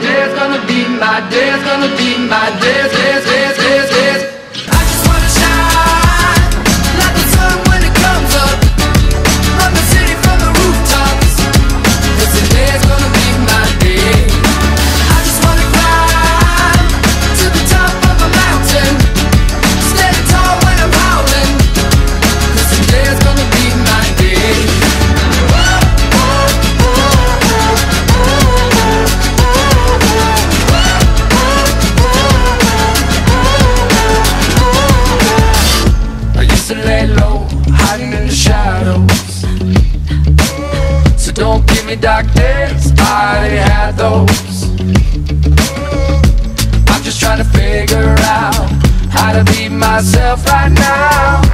Today's gonna be my day, it's gonna be my to hiding in the shadows. So don't give me dark days, I already had those. I'm just trying to figure out how to be myself right now.